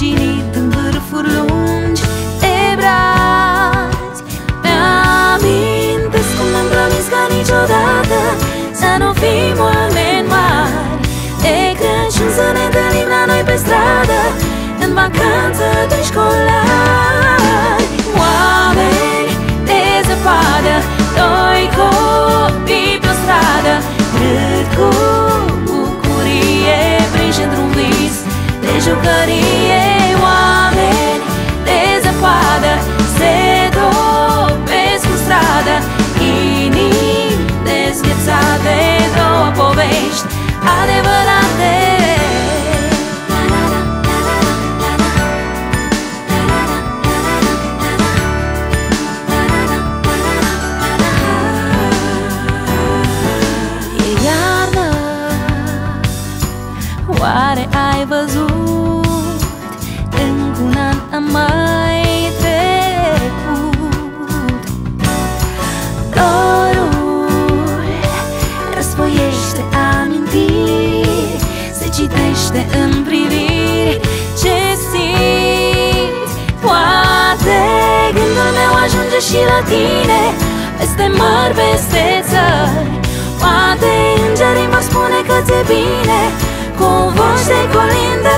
sprijinit în vârfuri lungi de brazi Mi-amintesc cum am promis ca niciodată Să nu fim oameni mari. De Crăciun să ne întâlnim la noi pe stradă În vacanță, doi școlari. Oameni de zăpadă Doi copii pe stradă Râd bucurie Prinși într-un de jucării dezghețate Două povești adevărate. E iarnă Oare ai văzut? Încă un an am mai citește în priviri Ce simți Poate gândul meu ajunge și la tine Peste mări, peste țări. Poate îngerii vă spune că ți-e bine Cu voci de colindători